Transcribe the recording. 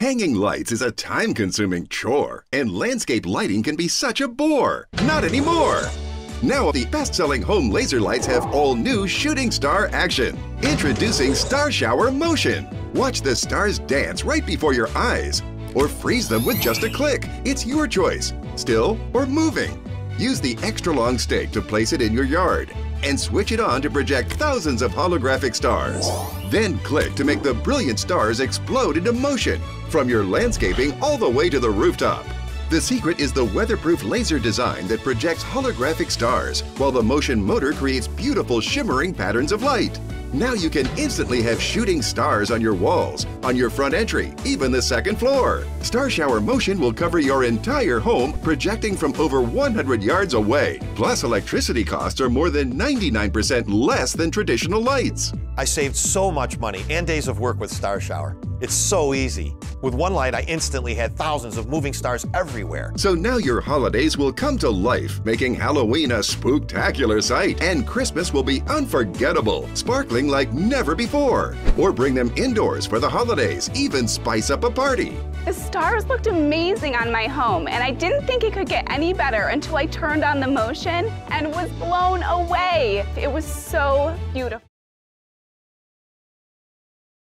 Hanging lights is a time consuming chore, and landscape lighting can be such a bore. Not anymore! Now, the best selling home laser lights have all new shooting star action. Introducing Star Shower Motion. Watch the stars dance right before your eyes, or freeze them with just a click. It's your choice, still or moving. Use the extra long stake to place it in your yard and switch it on to project thousands of holographic stars. Then click to make the brilliant stars explode into motion from your landscaping all the way to the rooftop. The secret is the weatherproof laser design that projects holographic stars, while the motion motor creates beautiful shimmering patterns of light. Now you can instantly have shooting stars on your walls, on your front entry, even the second floor. Star Shower Motion will cover your entire home, projecting from over 100 yards away. Plus, electricity costs are more than 99% less than traditional lights. I saved so much money and days of work with Star Shower. It's so easy. With one light, I instantly had thousands of moving stars everywhere. So now your holidays will come to life, making Halloween a spooktacular sight, and Christmas will be unforgettable, sparkling like never before. Or bring them indoors for the holidays, even spice up a party. The stars looked amazing on my home, and I didn't think it could get any better until I turned on the motion and was blown away. It was so beautiful.